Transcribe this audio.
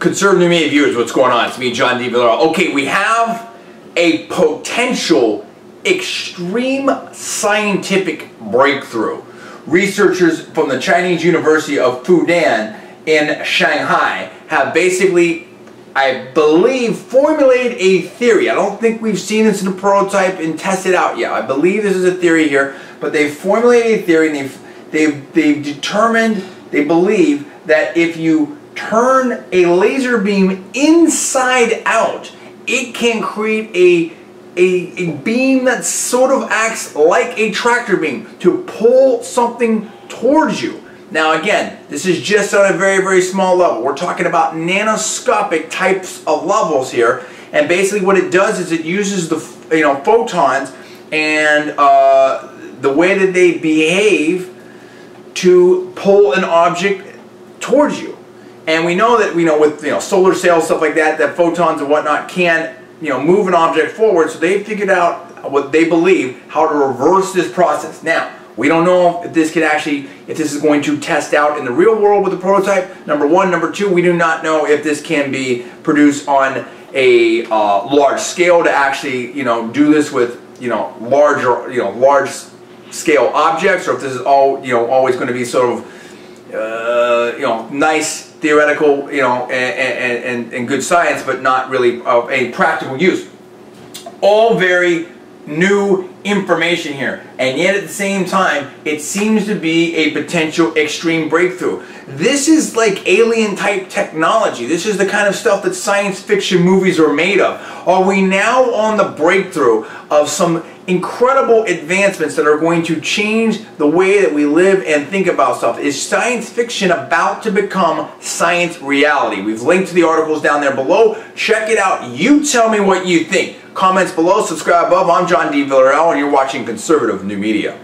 Conservative Media viewers, what's going on? It's me, John D. Villarreal. Okay, we have a potential extreme scientific breakthrough. Researchers from the Chinese University of Fudan in Shanghai have basically, I believe, formulated a theory. I don't think we've seen this in a prototype and tested out yet. I believe this is a theory here, but they've formulated a theory and they've, they've, they've determined, they believe, that if you turn a laser beam inside out, it can create a, a, a beam that sort of acts like a tractor beam to pull something towards you. Now again, this is just on a very, very small level. We're talking about nanoscopic types of levels here. And basically what it does is it uses the you know photons and uh, the way that they behave to pull an object towards you. And we know that, you know, with, you know, solar sails, stuff like that, that photons and whatnot can, you know, move an object forward. So they figured out what they believe, how to reverse this process. Now, we don't know if this can actually, if this is going to test out in the real world with the prototype, number one. Number two, we do not know if this can be produced on a uh, large scale to actually, you know, do this with, you know, larger, you know, large scale objects, or if this is all, you know, always going to be sort of, uh, you know, nice theoretical, you know, and, and, and good science, but not really of a practical use. All very new information here. And yet at the same time, it seems to be a potential extreme breakthrough. This is like alien type technology. This is the kind of stuff that science fiction movies are made of. Are we now on the breakthrough of some incredible advancements that are going to change the way that we live and think about stuff? Is science fiction about to become science reality? We've linked to the articles down there below. Check it out. You tell me what you think. Comments below, subscribe above. I'm John D. Villarreal and you're watching Conservative New Media.